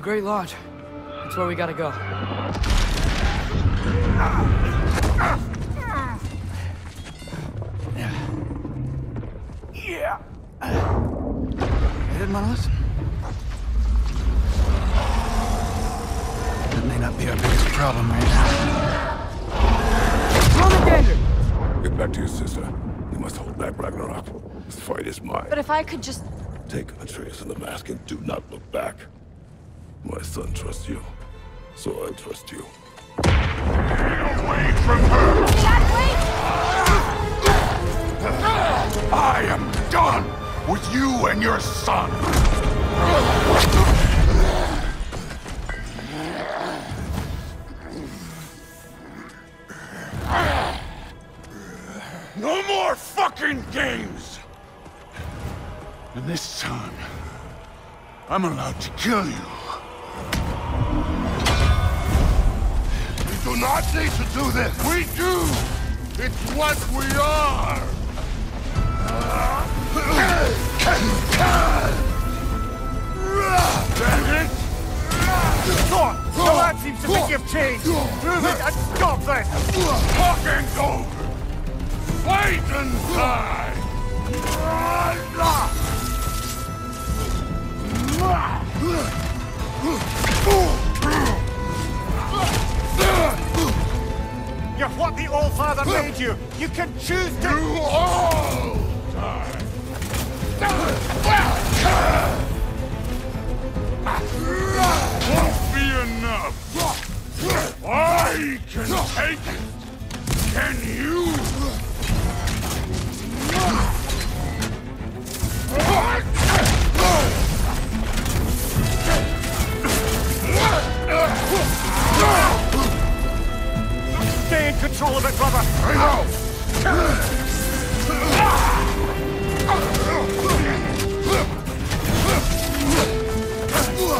The Great Lodge. That's where we gotta go. Yeah. Headed, Monolith? That may not be our biggest problem right now. Run! Get back to your sister. We must hold back Ragnarok. This fight is mine. But if I could just... Take Atreus and the mask and do not look back. My son trusts you, so I trust you. Get Away from her! Dad, wait! I am done with you and your son! No more fucking games! And this time, I'm allowed to kill you. Do not need to do this! We do! It's what we are! Bandit! Thor! The lad seems to think you've changed! Prove it and stop this! Talking's over! Fight and die! You're what the All-Father made you! You can choose to... You all die! Won't be enough! I can take it! Can you?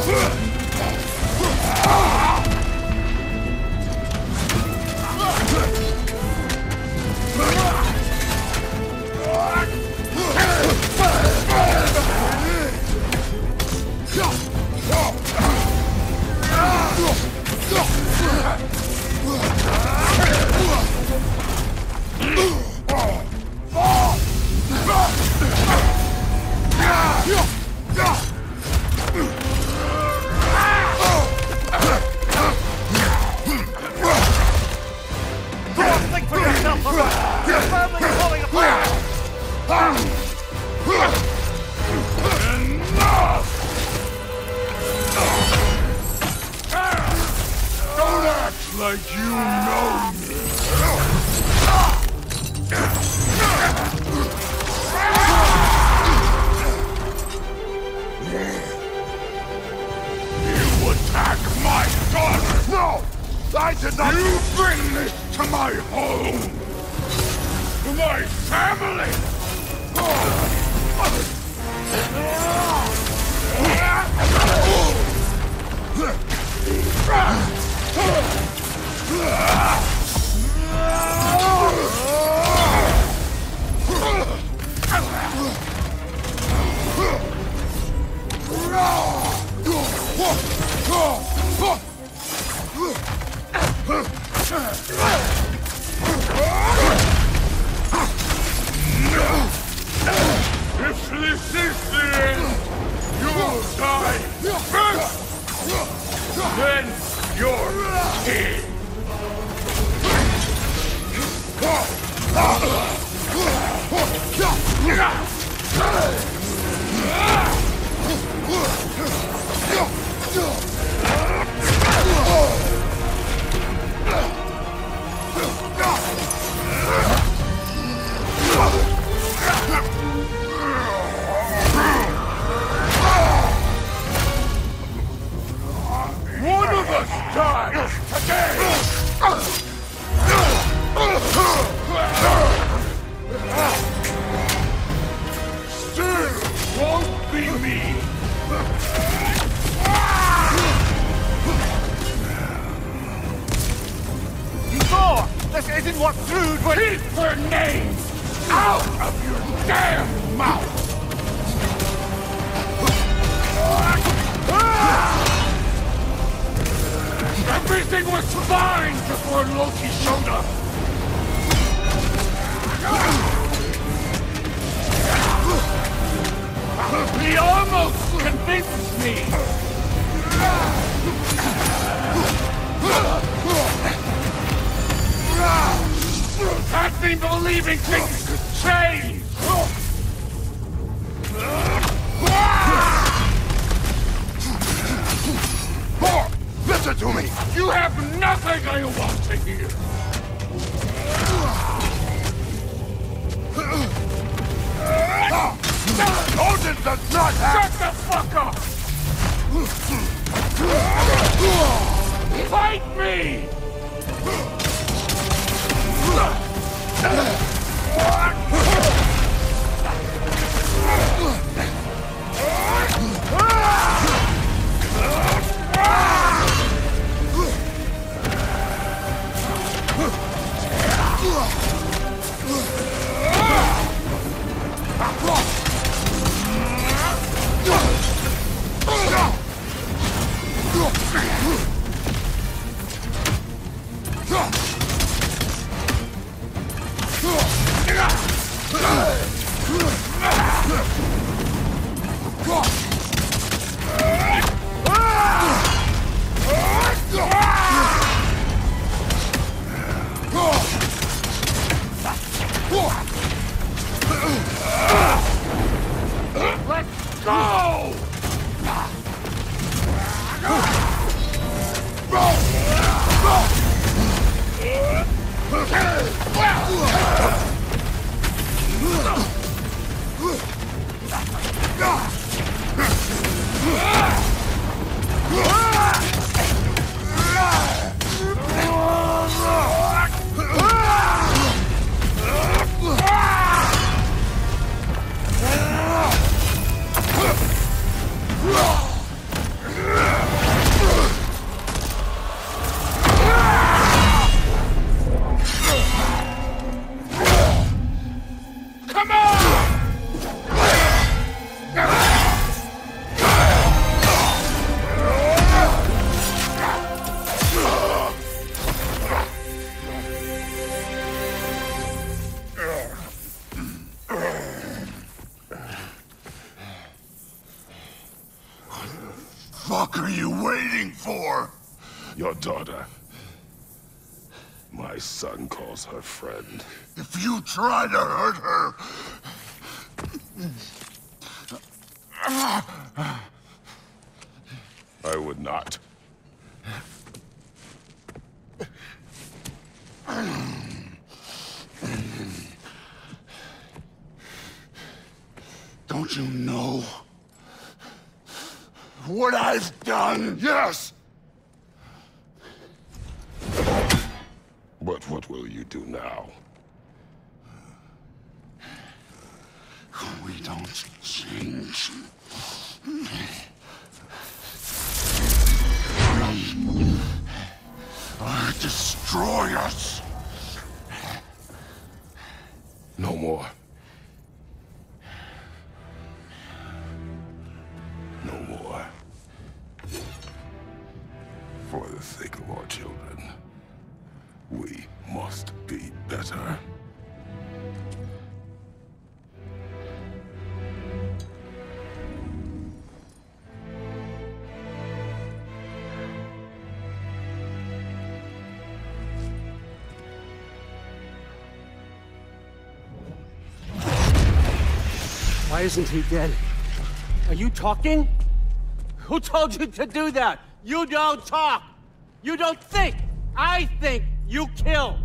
Go Enough! Don't act like you know me! You attack my! No! I did not- You bring this to my home! To my family! If dies today! Still won't be me! Thor! This isn't what Thrud would... Keep her name out of your damn mouth! Fine before Loki showed up! He almost convinced me! Had me believing things could change! Me! You have nothing I want to hear! Odin does not have... Shut the fuck up! Fight me! Waiting for? Your daughter. My son calls her friend. If you try to hurt her... I would not. Don't you know what I've done? Yes! But what will you do now? We don't change. We are destroyers. No more. For the sake of our children, we must be better. Why isn't he dead? Are you talking? Who told you to do that? You don't talk. You don't think. I think you kill.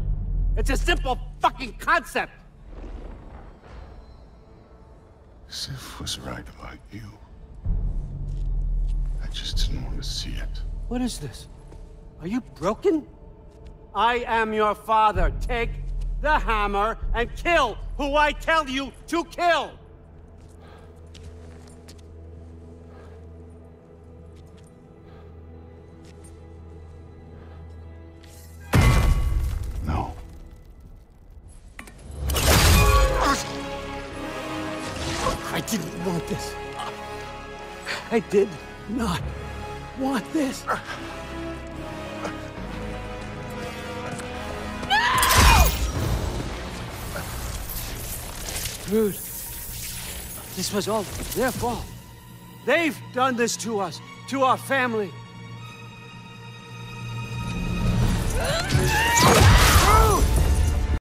It's a simple fucking concept. Sif was right about you. I just didn't want to see it. What is this? Are you broken? I am your father. Take the hammer and kill who I tell you to kill. I did not want this. No! Thrud, this was all their fault. They've done this to us, to our family.